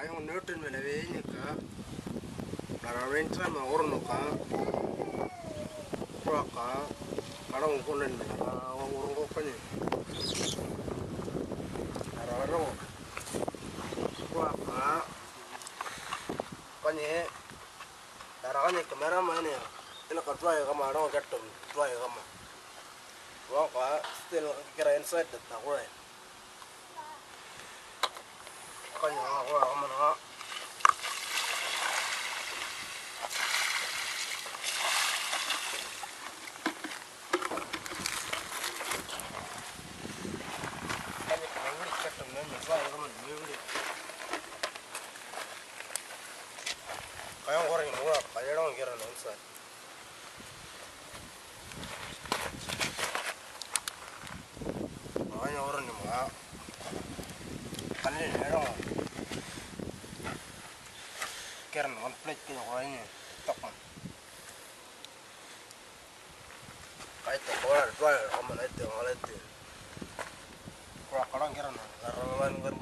kayong nutin melawin ka nararin tra ma orno ka kura ka karang kunen mela awang urung ko pa ni nararo kura ka kanye darakanye kamera mane ila ka try ka ma ro gattum try ka ma wa ka still kira inside 헷갈려 올라가면은 가양 고랑이 뭐라 가야랑 계란 아니 오르니 뭐야. Dong kern on plate kaya ko ini. Tokman kaya to ko ar dry aman ite ngal ite ko akarang kira na larawan kan